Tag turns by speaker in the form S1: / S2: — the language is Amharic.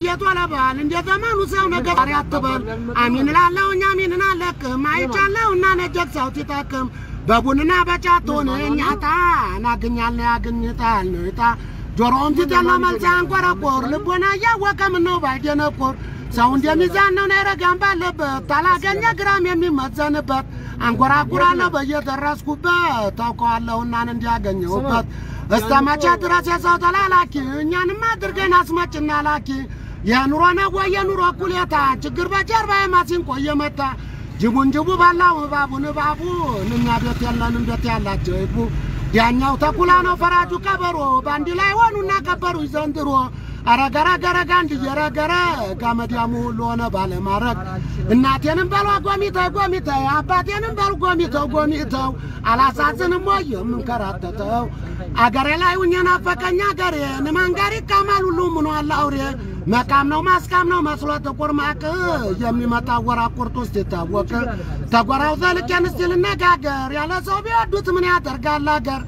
S1: የጦለባል እንደ ዘመኑ ሰው ነገር አትበል። አሚን ላለውኝ አሚንን አለቅም አይቻለውና ነጀግ ሰው ሲጠቅም። በቡንና በጫቶን እኛታ ናግኛል ያግኝታል ንታ ጆሮም ሲጤለ መልስ አንቆረቆር ልቦና እያወቀ ምነው ባይደነቆር ሰው እንደሚዛን ነው ናይረጋም ባለበት። ታላገኘ ግራም የሚመዘንበት። አንጎራጉራለሁ በየደረስኩበት። ታውቀዋለሁናን እንዲያገኘሁበት። እስተ መቼ ድረስ የሰው ተላላኪ? እኛንም አድርገን አስመጭና ላኪ የኑሮ ነው ወይ የኑሮ እኩሌታ ችግር በጀርባ የማሲንቆ እየመታ ጅቡን ጅቡ ባላው እባቡን እባቡ እኛ ቤት የለንም ቤት ያላቸው? ይግቡ ዳኛው ተኩላ ነው ፈራጁ ቀበሮ። በአንድ ላይ ሆኑና ቀበሩ ዘንድሮ። አረገረገረጋ እንድየረገረ ጋመዲያሙ ሁሉ ሆነ ባለማረግ። እናቴንም በሏ ጎሚተው ጎሚተው አባቴንም በሉ ጎሚተው ጎሚተው። አላሳዝንም ወይ የምንከራተተው አገሬ ላይ ሁኜ ናፈቀኝ አገሬ ንማን ጋር ይቃማል ሁሉ ምን አውሬ? መቃም ነው ማስቃም ነው መስሎ ጥቁር ማቅ የሚመጣ ወራ ቁርጥ ውስጥ ይታወቅ ተጎራው ዘልቄን እስቲ ልነጋገር። ያለ ሰው ቢወዱት ምን ያደርጋል አገር